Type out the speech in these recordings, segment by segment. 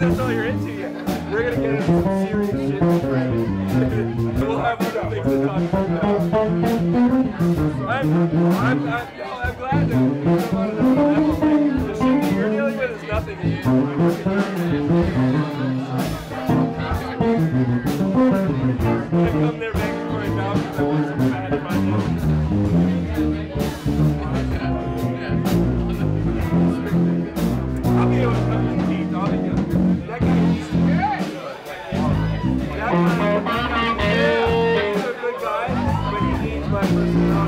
that's all you're into yet. We're gonna get into some serious shit in Friday. we'll have other things to talk about. I'm, I'm, I'm, I'm glad that we come on another level. The shit that you're dealing with is nothing to you. I come there job my personality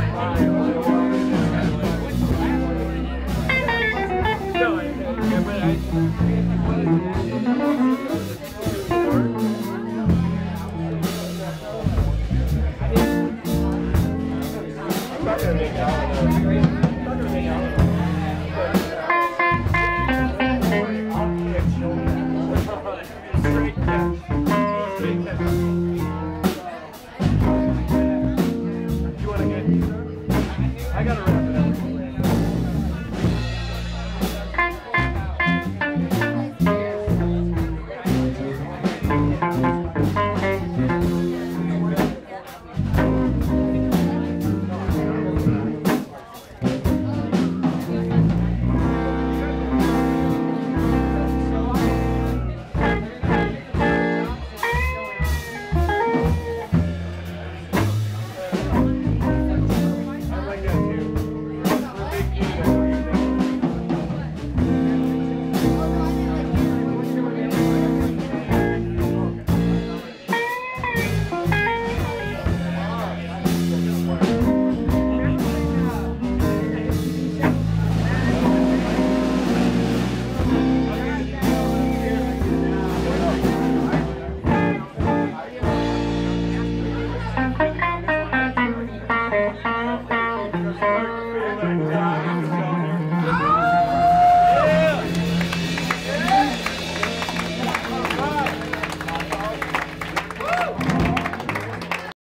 vai, vai, vai. I gotta.